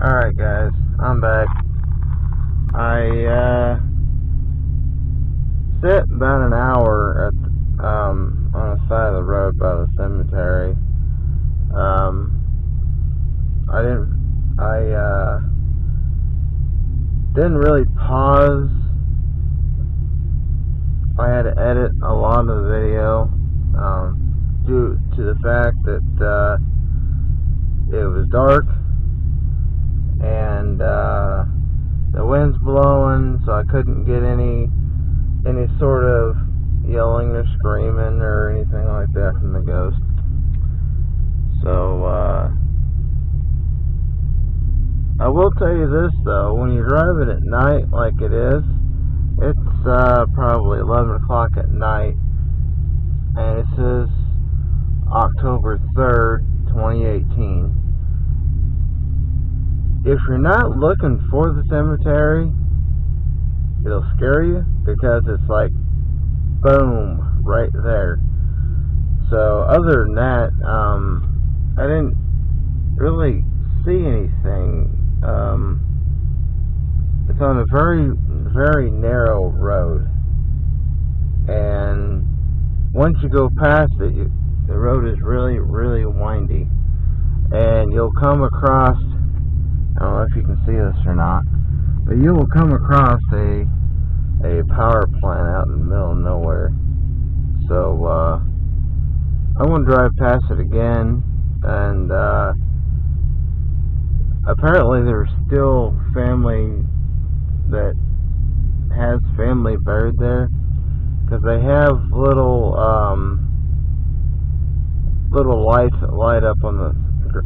Alright guys, I'm back. I uh sit about an hour at um on the side of the road by the cemetery. Um I didn't I uh didn't really pause. I had to edit a lot of the video um due to the fact that uh it was dark and uh, the wind's blowing, so I couldn't get any any sort of yelling or screaming or anything like that from the ghost. So uh, I will tell you this though, when you're driving at night like it is, it's uh, probably 11 o'clock at night, and it says October 3rd, 2018 if you're not looking for the cemetery, it'll scare you because it's like boom right there. So other than that, um, I didn't really see anything. Um, it's on a very very narrow road, and once you go past it, you, the road is really really windy, and you'll come across I don't know if you can see this or not, but you will come across a a power plant out in the middle of nowhere. So uh, I want to drive past it again, and uh, apparently there's still family that has family buried there because they have little um, little lights that light up on the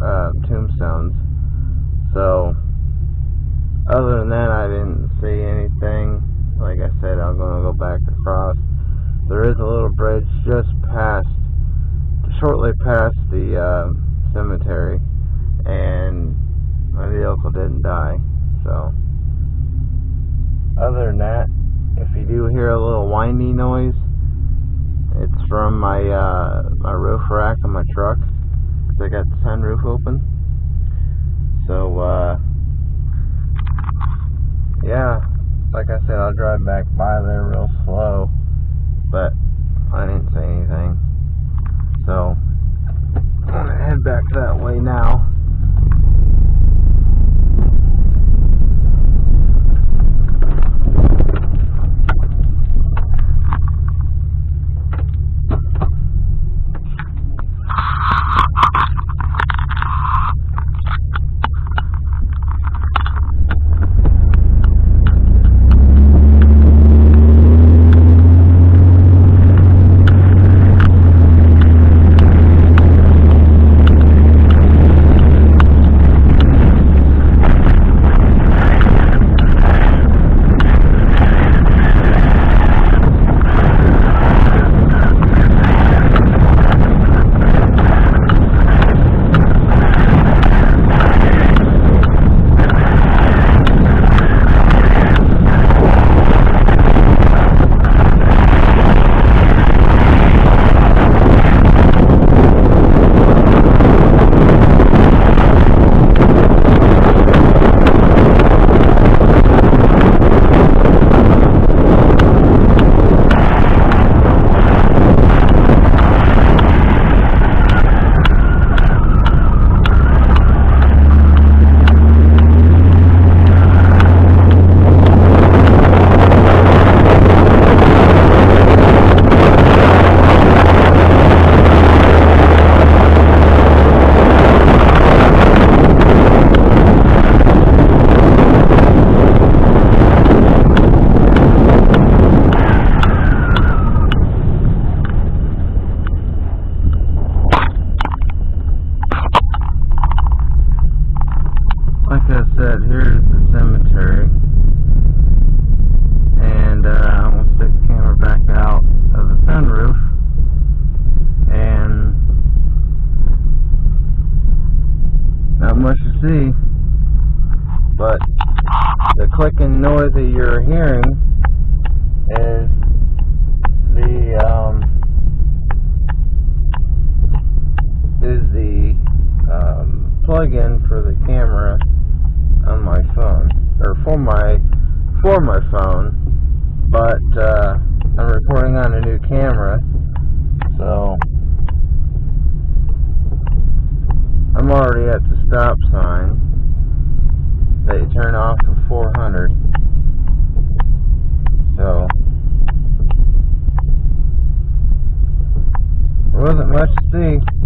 uh, tombstones. So, other than that, I didn't see anything. Like I said, I'm going to go back across. There is a little bridge just past, shortly past the uh, cemetery, and my vehicle didn't die. So, other than that, if you do hear a little windy noise, it's from my uh, my roof rack on my truck because I got the sunroof open. Like I said, I'll drive back by there real see, but the clicking noise that you're hearing is the um, is the um, plug-in for the camera on my phone or for my for my phone, but uh, I'm recording on a new camera, so I'm already at the stop sign that you turn off at 400. So there wasn't much to see.